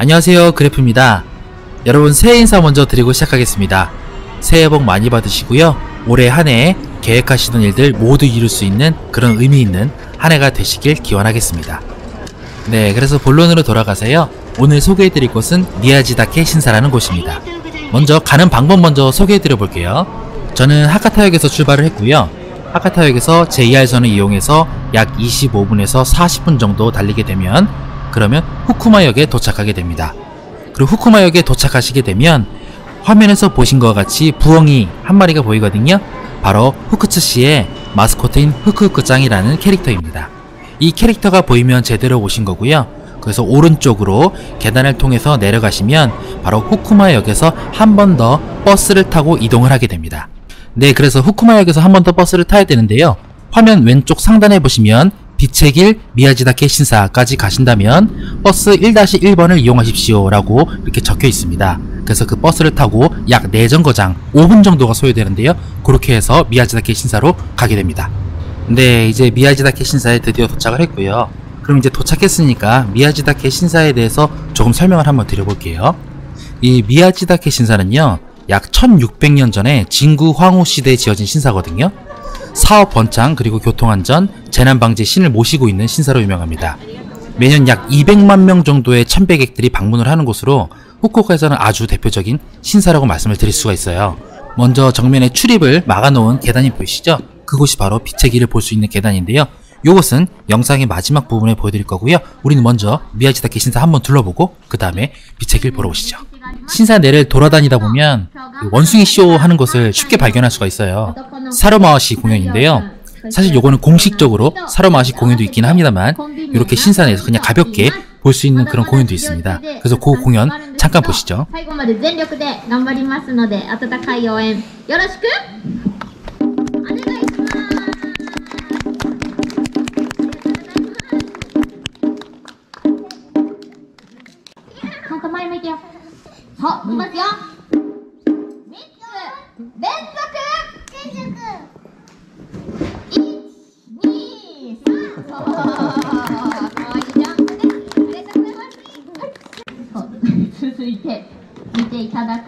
안녕하세요 그래프입니다. 여러분 새해 인사 먼저 드리고 시작하겠습니다. 새해 복 많이 받으시고요. 올해 한 해 계획하시던 일들 모두 이룰 수 있는 그런 의미 있는 한 해가 되시길 기원하겠습니다. 네 그래서 본론으로 돌아가세요. 오늘 소개해드릴 곳은 미야지다케 신사라는 곳입니다. 먼저 가는 방법 먼저 소개해드려 볼게요. 저는 하카타역에서 출발을 했고요. 하카타역에서 JR선을 이용해서 약 25분에서 40분 정도 달리게 되면 그러면 후쿠마역에 도착하게 됩니다. 그리고 후쿠마역에 도착하시게 되면 화면에서 보신 것과 같이 부엉이 한 마리가 보이거든요. 바로 후크츠시의 마스코트인 후크후크짱이라는 캐릭터입니다. 이 캐릭터가 보이면 제대로 오신 거고요. 그래서 오른쪽으로 계단을 통해서 내려가시면 바로 후쿠마역에서 한 번 더 버스를 타고 이동을 하게 됩니다. 네, 그래서 후쿠마역에서 한 번 더 버스를 타야 되는데요. 화면 왼쪽 상단에 보시면 빛의 길 미야지다 케 신사까지 가신다면 버스 1-1번을 이용하십시오 라고 이렇게 적혀 있습니다. 그래서 그 버스를 타고 약 4정거장 5분 정도가 소요되는데요. 그렇게 해서 미야지다 케 신사로 가게 됩니다. 네 이제 미야지다 케 신사에 드디어 도착을 했고요. 그럼 이제 도착했으니까 미야지다 케 신사에 대해서 조금 설명을 한번 드려볼게요. 이 미야지다 케 신사는요. 약 1600년 전에 진구 황후 시대에 지어진 신사거든요. 사업 번창 그리고 교통 안전, 재난 방지 신을 모시고 있는 신사로 유명합니다. 매년 약 200만 명 정도의 참배객들이 방문을 하는 곳으로 후쿠오카에서는 아주 대표적인 신사라고 말씀을 드릴 수가 있어요. 먼저 정면에 출입을 막아놓은 계단이 보이시죠? 그곳이 바로 빛의 길을 볼 수 있는 계단인데요. 이것은 영상의 마지막 부분에 보여드릴 거고요. 우리는 먼저 미야지다케 신사 한번 둘러보고 그 다음에 빛의 길 보러 오시죠. 신사 내를 돌아다니다 보면 그 원숭이 쇼 하는 것을 쉽게 발견할 수가 있어요. 사르마와시 공연인데요. 사실 요거는 공식적으로 사르마와시 공연도 있긴 합니다만 이렇게 신사 내에서 그냥 가볍게 볼 수 있는 그런 공연도 있습니다. 그래서 그 공연 잠깐 보시죠. 最後まで全力で頑張りますので温かい応援よろしくお願いしますもっと前向いてよそういきますよ ていただ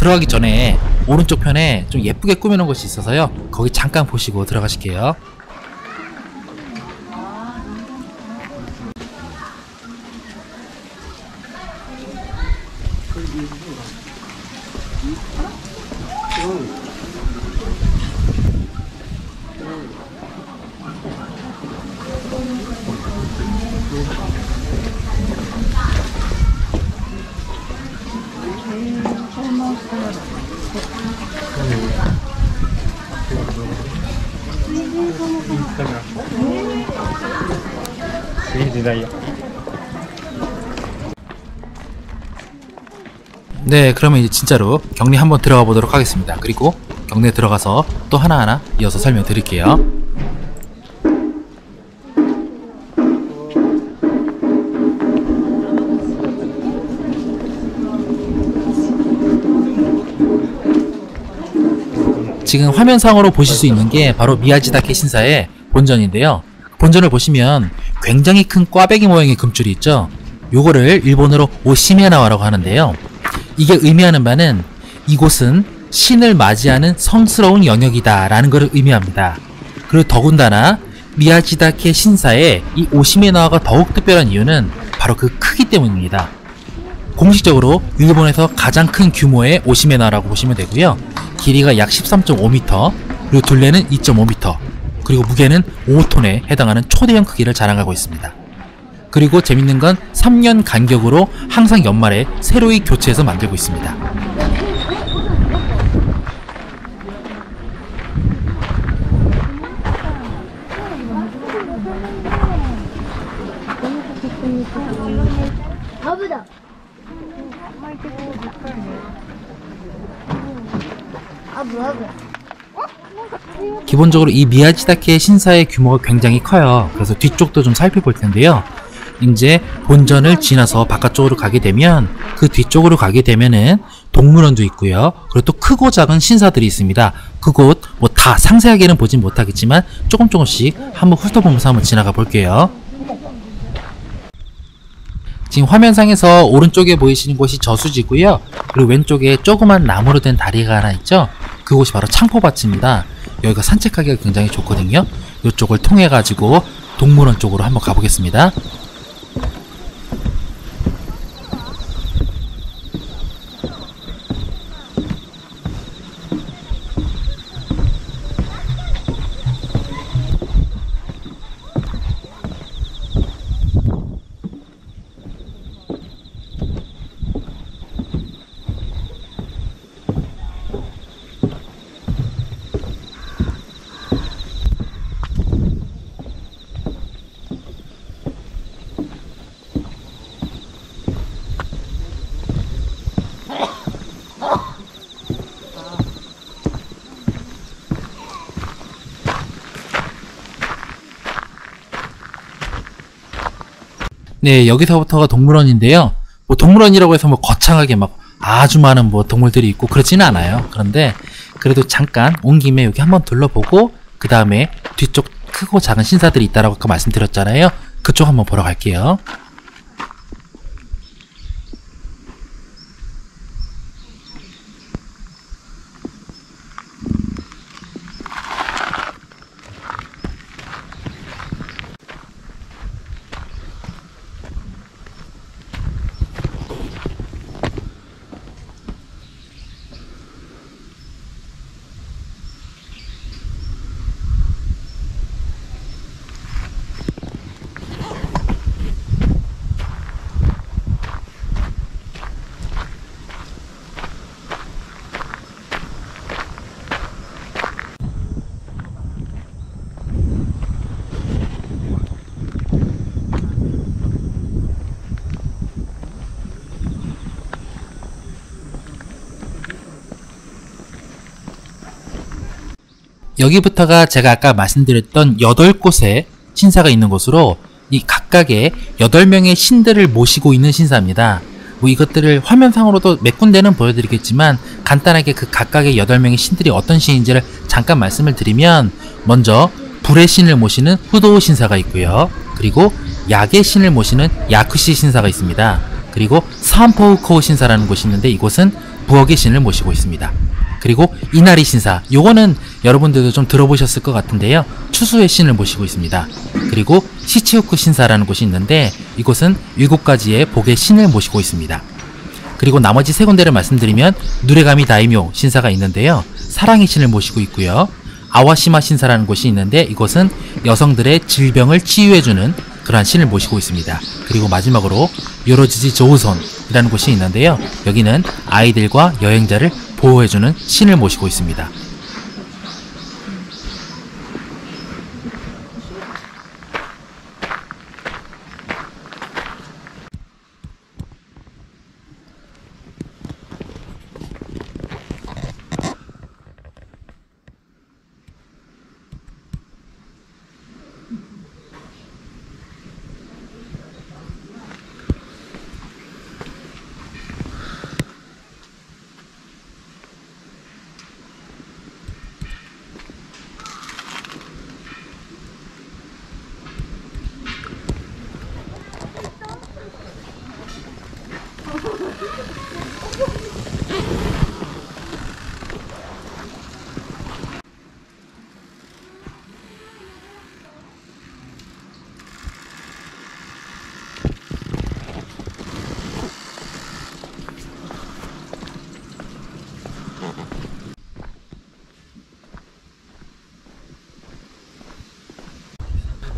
들어가기 전에 오른쪽 편에 좀 예쁘게 꾸며놓은 곳이 있어서요. 거기 잠깐 보시고 들어가실게요. 네, 그러면 이제 진짜로 격리 한번 들어가 보도록 하겠습니다. 그리고 격리 들어가서 또 하나하나 이어서 설명 드릴게요. 지금 화면상으로 보실 수 있는 게 바로 미야지다케 신사의 본전인데요. 본전을 보시면 굉장히 큰 꽈배기 모양의 금줄이 있죠. 요거를 일본어로 오시메나와라고 하는데요. 이게 의미하는 바는 이곳은 신을 맞이하는 성스러운 영역이다 라는 것을 의미합니다. 그리고 더군다나 미야지다케 신사의 이 오시메나와가 더욱 특별한 이유는 바로 그 크기 때문입니다. 공식적으로 일본에서 가장 큰 규모의 오시메나라고 보시면 되고요. 길이가 약 13.5m, 그리고 둘레는 2.5m, 그리고 무게는 5톤에 해당하는 초대형 크기를 자랑하고 있습니다. 그리고 재밌는 건 3년 간격으로 항상 연말에 새로이 교체해서 만들고 있습니다. 기본적으로 이 미야지다케 신사의 규모가 굉장히 커요. 그래서 뒤쪽도 좀 살펴볼 텐데요. 이제 본전을 지나서 바깥쪽으로 가게 되면 그 뒤쪽으로 가게 되면은 동물원도 있고요. 그리고 또 크고 작은 신사들이 있습니다. 그곳 뭐 다 상세하게는 보진 못하겠지만 조금 조금씩 한번 훑어보면서 한번 지나가 볼게요. 지금 화면상에서 오른쪽에 보이시는 곳이 저수지고요. 그리고 왼쪽에 조그만 나무로 된 다리가 하나 있죠. 그곳이 바로 창포밭입니다. 여기가 산책하기가 굉장히 좋거든요. 이쪽을 통해 가지고 동물원 쪽으로 한번 가보겠습니다. 네, 여기서부터가 동물원인데요. 뭐 동물원이라고 해서 뭐 거창하게 막 아주 많은 뭐 동물들이 있고 그렇지는 않아요. 그런데 그래도 잠깐 온 김에 여기 한번 둘러보고 그 다음에 뒤쪽 크고 작은 신사들이 있다라고 아까 말씀드렸잖아요. 그쪽 한번 보러 갈게요. 여기부터가 제가 아까 말씀드렸던 8곳의 신사가 있는 곳으로 이 각각의 8명의 신들을 모시고 있는 신사입니다. 뭐 이것들을 화면상으로도 몇 군데는 보여드리겠지만 간단하게 그 각각의 8명의 신들이 어떤 신인지를 잠깐 말씀을 드리면 먼저 불의 신을 모시는 후도 신사가 있고요. 그리고 약의 신을 모시는 야쿠시 신사가 있습니다. 그리고 사암포우코 신사라는 곳이 있는데 이곳은 부엌의 신을 모시고 있습니다. 그리고 이나리 신사. 요거는 여러분들도 좀 들어보셨을 것 같은데요. 추수의 신을 모시고 있습니다. 그리고 시치오쿠 신사라는 곳이 있는데 이곳은 일곱 가지의 복의 신을 모시고 있습니다. 그리고 나머지 세 군데를 말씀드리면 누레가미 다이묘 신사가 있는데요. 사랑의 신을 모시고 있고요. 아와시마 신사라는 곳이 있는데 이곳은 여성들의 질병을 치유해주는 그러한 신을 모시고 있습니다. 그리고 마지막으로 요로지지 조우선이라는 곳이 있는데요. 여기는 아이들과 여행자를 보호해주는 신을 모시고 있습니다.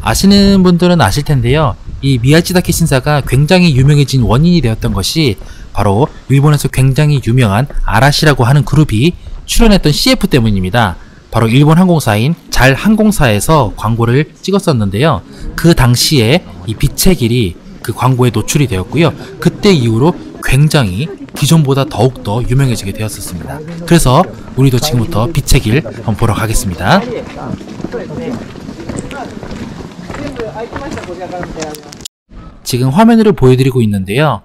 아시는 분들은 아실 텐데요. 이 미야지다케 신사가 굉장히 유명해진 원인이 되었던 것이 바로 일본에서 굉장히 유명한 아라시라고 하는 그룹이 출연했던 CF 때문입니다. 바로 일본 항공사인 잘 항공사에서 광고를 찍었었는데요. 그 당시에 이 빛의 길이 그 광고에 노출이 되었고요. 그때 이후로 굉장히 기존보다 더욱더 유명해지게 되었었습니다. 그래서 우리도 지금부터 빛의 길 한번 보러 가겠습니다. 지금 화면으로 보여드리고 있는데요.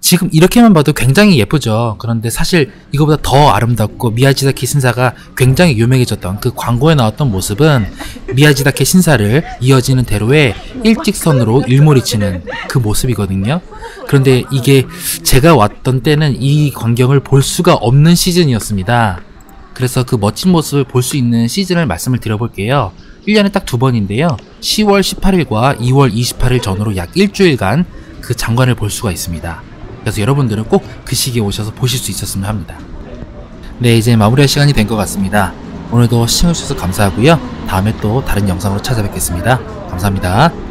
지금 이렇게만 봐도 굉장히 예쁘죠. 그런데 사실 이거보다 더 아름답고 미야지다케 신사가 굉장히 유명해졌던 그 광고에 나왔던 모습은 미야지다케 신사를 이어지는 대로에 일직선으로 일몰이 치는 그 모습이거든요. 그런데 이게 제가 왔던 때는 이 광경을 볼 수가 없는 시즌이었습니다. 그래서 그 멋진 모습을 볼 수 있는 시즌을 말씀을 드려볼게요. 1년에 딱 두 번인데요. 10월 18일과 2월 28일 전후로 약 일주일간 그 장관을 볼 수가 있습니다. 그래서 여러분들은 꼭 그 시기에 오셔서 보실 수 있었으면 합니다. 네, 이제 마무리할 시간이 된 것 같습니다. 오늘도 시청해주셔서 감사하고요. 다음에 또 다른 영상으로 찾아뵙겠습니다. 감사합니다.